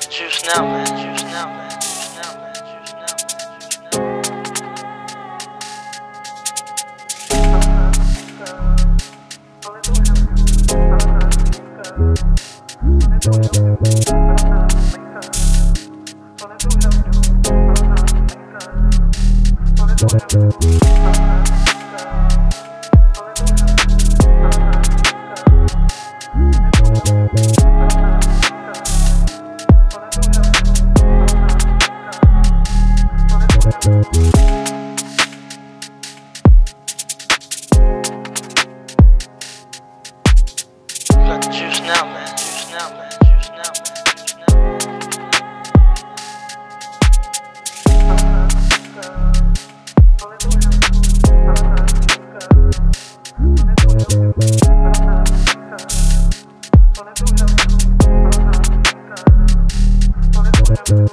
Man. Juice now, man. Juice now, man. Juice now, man. Juice now, man. Juice now, man. Juice now, man. Juice now, man. Juice now, man.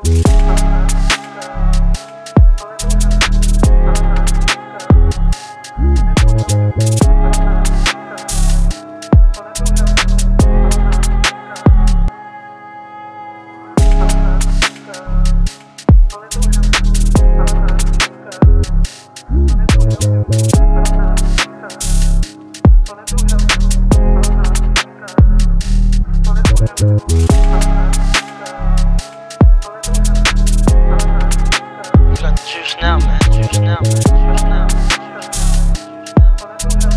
Juice. You juice now, man. Juice now, man. Now. Juice now. Juice